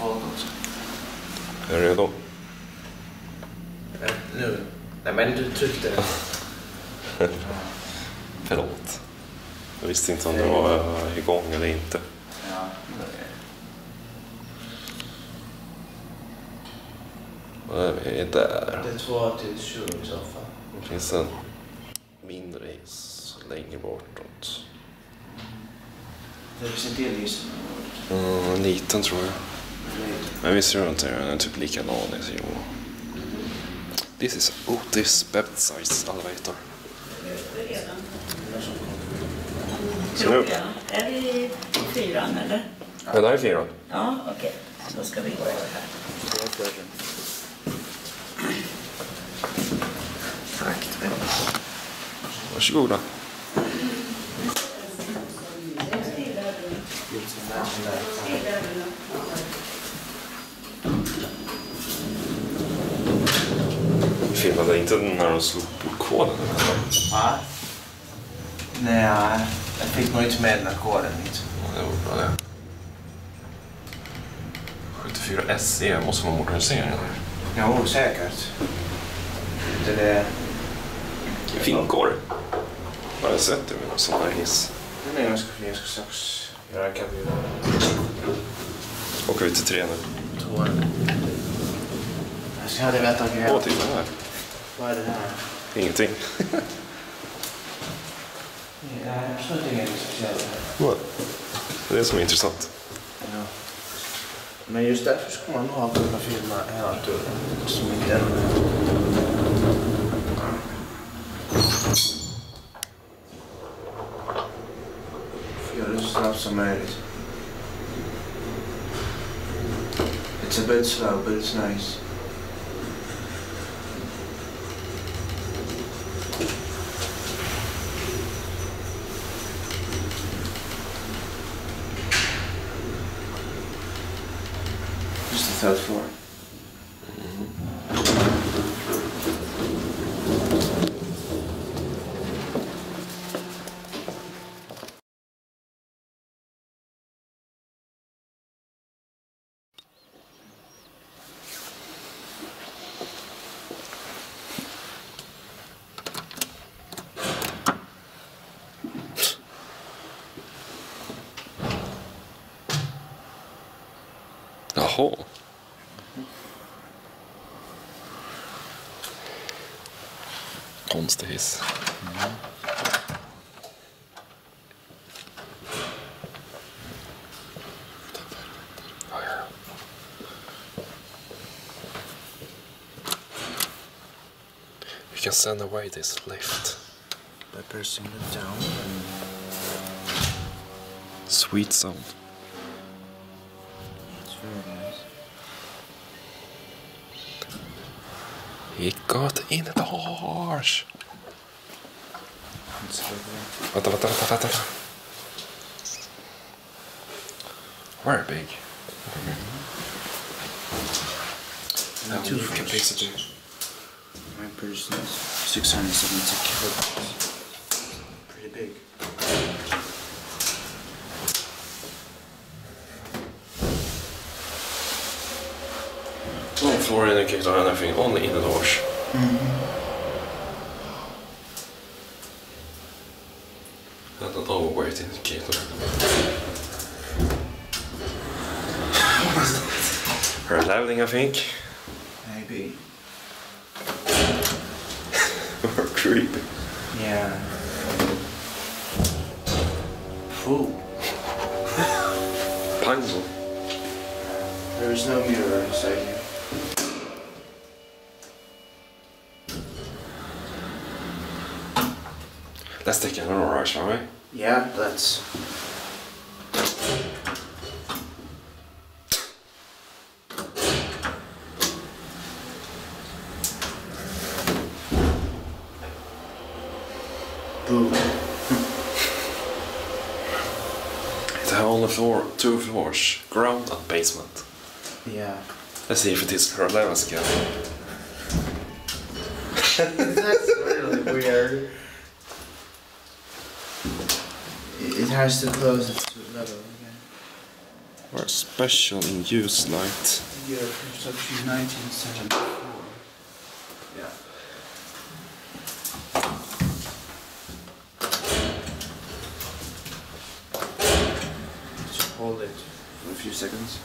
Folk också. Är du redo? Nej, nu. Nej men du tryckte. Förlåt. Jag visste inte om det var igång eller inte. Ja, är Vi är där. Det är två till tjugo i så fall. Det finns en mindre hiss längre bortåt. Det finns en till hiss. Mm, en liten tror jag. Men visst är det inte den är typ likadan i. This is Otis bedside elevator. Så nu. Är vi på fyran eller? det där är fyran. Ja, okej. Då ska vi gå över här. Tack. Varsågoda. Filmade inte när de slog på koden? Ja. Nej, jag fick nog inte med den här koden. Ja, det var bra det. 74 SE måste vara moderniseringen. Jo, säkert. Det är Finkor. Har jag sett det med någon sån här hiss? Är ganska fin. Jag ska strax göra en. Åker vi till tre nu? Tvåan. Jag ska hade vetat grejer. Åh, titta här. Vad är det här? Ingenting. Det är absolut inget speciellt här. Vad? Det är det som är intressant. Ja. Men just därför ska man nog ha filma hela turen. Som inte är Får göra det så snabbt som möjligt. It's a bit slow, but it's nice. Just the third floor. Jaha. Konstig hiss. Ja, ja. You can send away this lift. By pressing it down Sweet sound. it's very nice. He got in the horse. It's lovely. Vänta, vänta, vänta, vänta. Very big. And two New floors. capacity. My person is 670 kilograms. Pretty big. Floor and everything only in the doors. And an overweight indicator. Her leveling, I think. Maybe. or creepy. Yeah. Fool. Pango. There is no mirror inside here. Let's take little rush, shall we? Yeah, let's. Boom. It has only floor, two floors, ground and basement. Yeah. Let's see if it is her level scale. That's really weird. It has to close it to level again. Or special in use light. Year of uh, construction 1974. Yeah. Just hold it for a few seconds.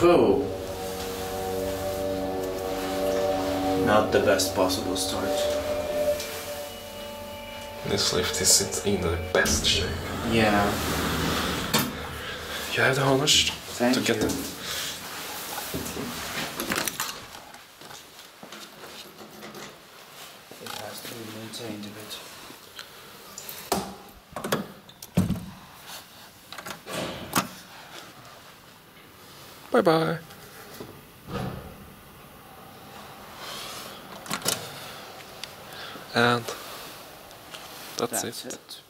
Whoa! Not the best possible start. This lift isn't in the best shape. Yeah. You have the honors Thank to get you. them. It has to be maintained a bit. Bye bye. And that's, That's it. it.